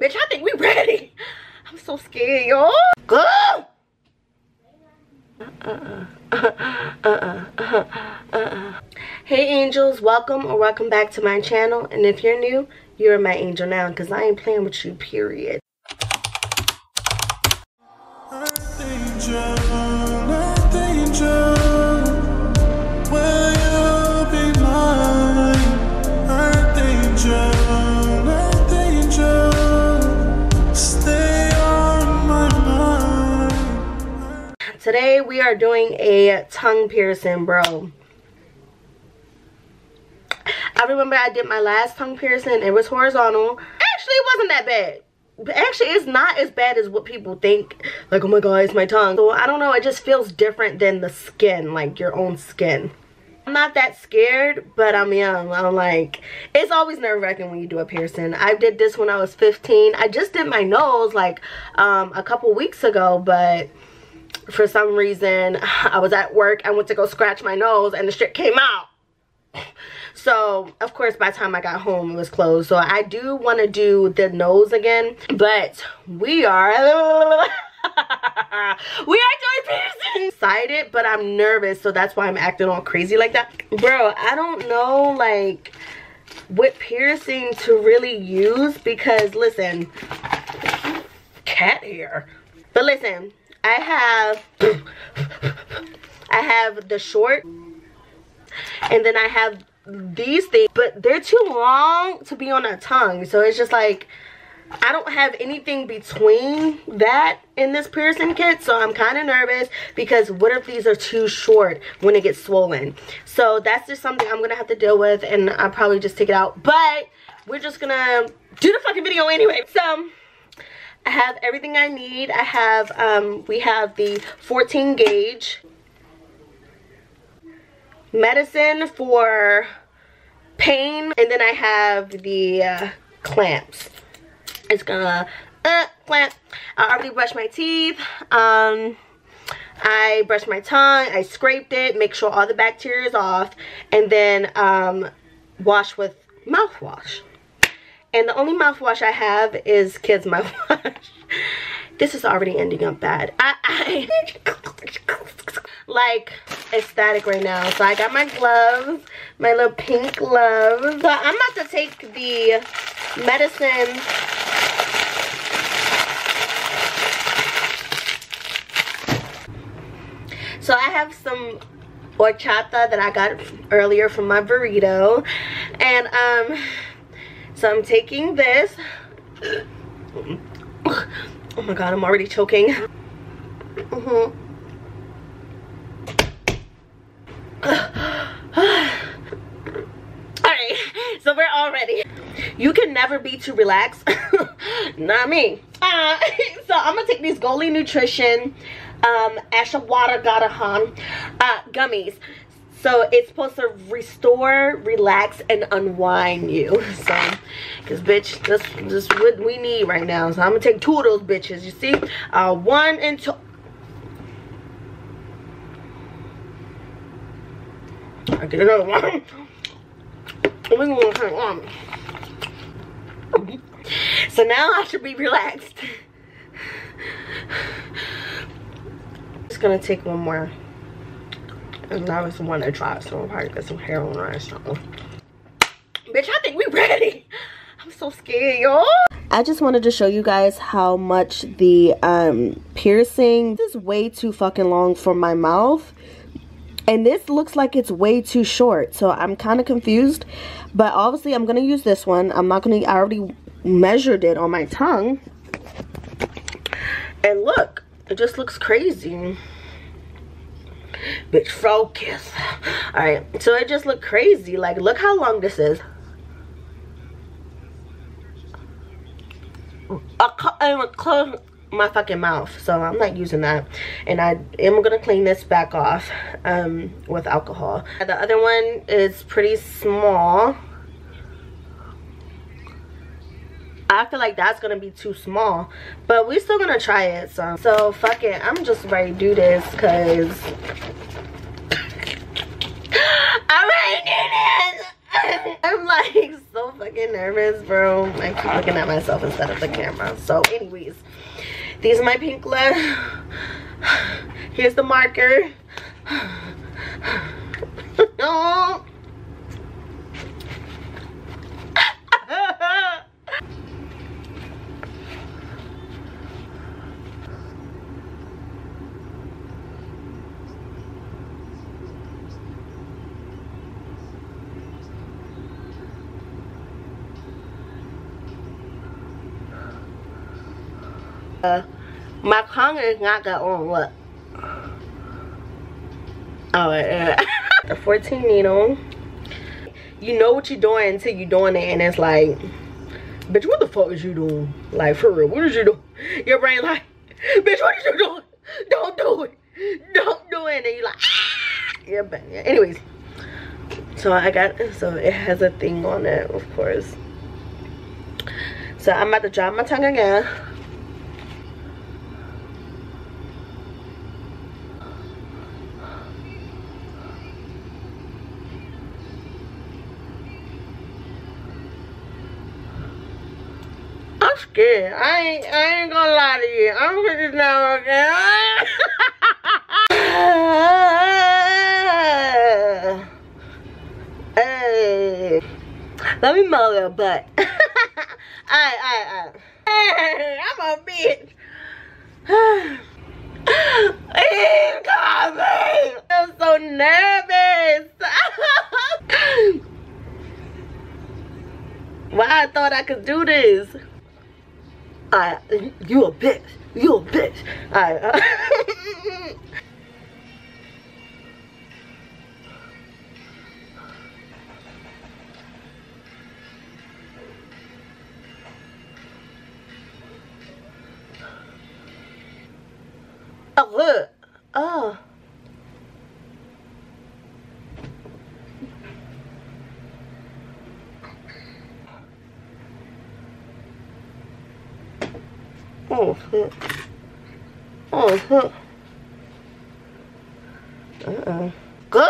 Bitch, I think we ready. I'm so scared, y'all. Go! Uh-uh. Hey angels, welcome or welcome back to my channel. And if you're new, you're my angel now because I ain't playing with you, period. Are doing a tongue piercing, bro. I remember I did my last tongue piercing. It was horizontal. Actually, it wasn't that bad. Actually, it's not as bad as what people think. Like, oh my god, it's my tongue. So, I don't know. It just feels different than the skin, like your own skin. I'm not that scared, but I'm young. I'm like, it's always nerve-wracking when you do a piercing. I did this when I was 15. I just did my nose like um, a couple weeks ago, but for some reason, I was at work. I went to go scratch my nose and the shit came out. So, of course, by the time I got home, it was closed. So, I do want to do the nose again. But we are... we are doing piercing. Excited, but I'm nervous. So, that's why I'm acting all crazy like that. Bro, I don't know, like, what piercing to really use. Because, listen, cat hair. But listen, I have... I have the short and then I have these things but they're too long to be on a tongue. So it's just like I don't have anything between that in this piercing kit so I'm kind of nervous because what if these are too short when it gets swollen? So that's just something I'm gonna have to deal with and I'll probably just take it out but we're just gonna do the fucking video anyway. So I have everything I need. I have um we have the 14 gauge medicine for pain and then I have the uh, clamps. It's gonna uh, clamp. I already brushed my teeth. Um I brushed my tongue. I scraped it make sure all the bacteria is off and then um wash with mouthwash and the only mouthwash I have is kids mouthwash this is already ending up bad I, I like ecstatic right now. So I got my gloves, my little pink gloves. So I'm about to take the medicine So I have some horchata that I got earlier from my burrito. And um so I'm taking this. Oh my god, I'm already choking. Mm -hmm. Alright, so we're all ready. You can never be too relaxed. Not me. Uh, so I'm gonna take these Goli Nutrition um, Ashwagandha uh, gummies. So it's supposed to restore, relax, and unwind you. So, because bitch, that's just what we need right now. So I'm gonna take two of those bitches. You see, uh, one and two. I get another one. So now I should be relaxed. Just gonna take one more. And I just want to try so I'll probably get some heroin right strong. Bitch, I think we ready. I'm so scared, y'all. I just wanted to show you guys how much the um, piercing this is way too fucking long for my mouth and this looks like it's way too short so i'm kind of confused but obviously i'm gonna use this one i'm not gonna i already measured it on my tongue and look it just looks crazy bitch focus. All right so it just looked crazy. Like look how long this is. A, close my fucking mouth so i'm not using that. And i am gonna clean this back off um, with alcohol. The other one is pretty small I feel like that's gonna be too small but we're still gonna try it so so fuck it I'm just ready to do this because I'm ready to do this I'm like so fucking nervous, bro. I keep looking at myself instead of the camera. So anyways, these are my pink lips. Here's the marker. no. Uh, my tongue is not that on what? Oh, yeah. the 14 needle. You know what you're doing until you're doing it, and it's like, bitch, what the fuck is you doing? Like, for real, what is you doing? Your brain like, bitch, what is you doing? Don't do it. Don't do it. And you're like, ah! yeah, anyways. So I got, so it has a thing on it, of course. So I'm about to drop my tongue again. Scared. I ain't, I ain't gonna lie to you. I'm this down, okay? hey. Let me mow your butt. Alright, alright, alright. I'm a bitch. Incoming! I'm so nervous. Why I thought I could do this. I, you a bitch. You a bitch. I, uh, Oh, look. Oh. Oh. Uh-uh. Go!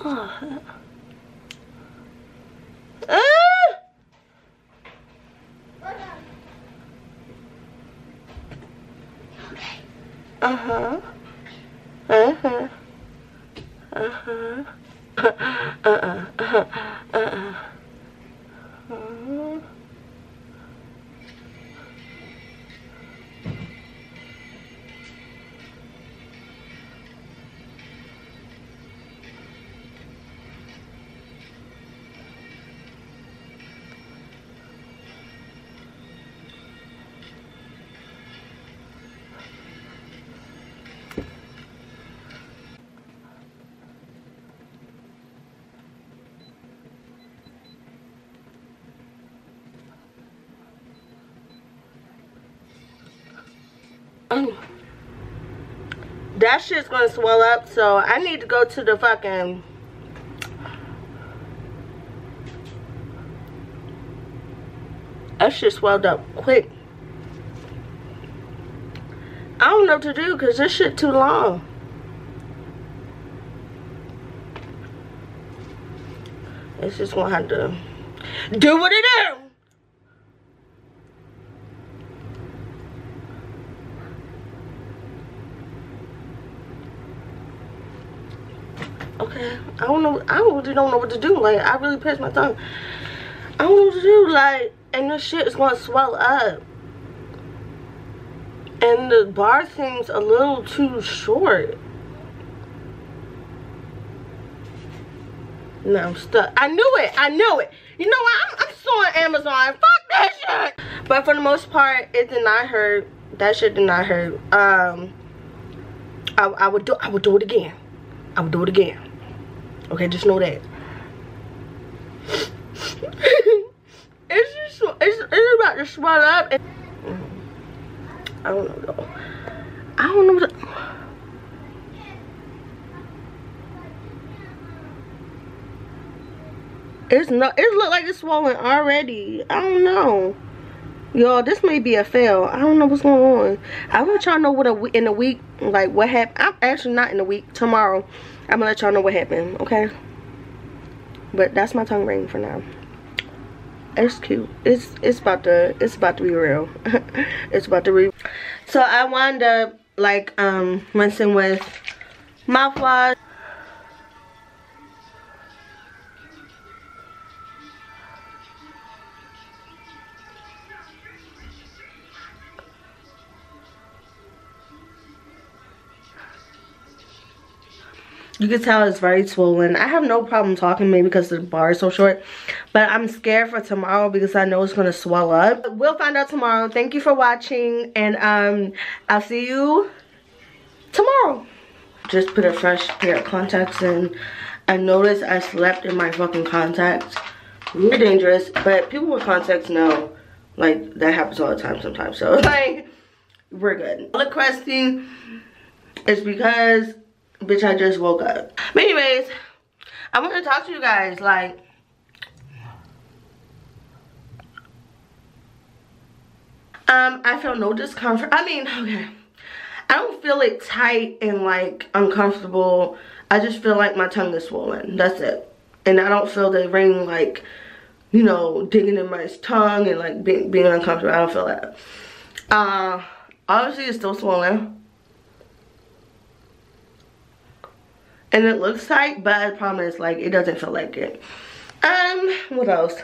Oh. Uh. Uh-huh. Uh-huh. Uh-huh. Uh-uh. Uh-uh. Uh-uh. Uh-huh. Um, that shit's gonna swell up so I need to go to the fucking that shit swelled up quick. I don't know what to do because this shit too long. It's just gonna have to do what it is okay i don't know i really don't know what to do. Like i really pressed my tongue. I don't know what to do. Like and this shit is gonna swell up. And the bar seems a little too short. No i'm stuck. I knew it. I knew it. You know what? I'm, I'm suing amazon. Fuck that shit. But for the most part it did not hurt. That shit did not hurt. Um I, I would do i would do it again. I would do it again Okay, just know that. it's just it's, it's about to swell up. And, I don't know though. I don't know what. It's not. It look like it's swollen already. I don't know. Y'all, this may be a fail. I don't know what's going on. I want y'all know what a in a week, like what happened. I'm actually not in a week. Tomorrow, I'm gonna let y'all know what happened. Okay. But that's my tongue ring for now. It's cute. It's it's about to it's about to be real. it's about to be. So I wound up like um rinsing with mouthwash. You can tell it's very swollen. I have no problem talking maybe because the bar is so short but i'm scared for tomorrow because i know it's going to swell up. We'll find out tomorrow. Thank you for watching and um i'll see you tomorrow. Just put a fresh pair of contacts in. I noticed i slept in my fucking contacts. Really dangerous but people with contacts know like that happens all the time sometimes so like we're good. The crusty is because bitch i just woke up. But anyways i want to talk to you guys like um i feel no discomfort i mean okay. I don't feel it tight and like uncomfortable. I just feel like my tongue is swollen. That's it. And i don't feel the ring like you know digging in my tongue and like being, being uncomfortable. I don't feel that. Uh obviously it's still swollen and it looks tight but i promise like it doesn't feel like it. Um what else?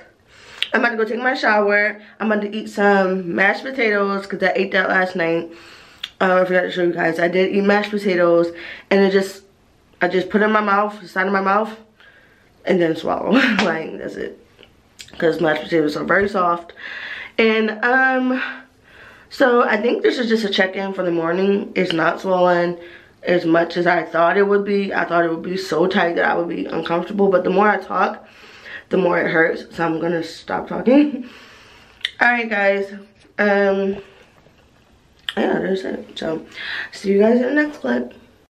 I'm about to go take my shower. I'm about to eat some mashed potatoes because i ate that last night. Uh, i forgot to show you guys. I did eat mashed potatoes and it just i just put in my mouth the side of my mouth and then swallow. Like that's it. Because mashed potatoes are very soft. And um so i think this is just a check-in for the morning. It's not swollen as much as I thought it would be. I thought it would be so tight that I would be uncomfortable. But the more I talk, the more it hurts. So I'm going to stop talking. Alright guys. Um, yeah, that's it. So, see you guys in the next clip.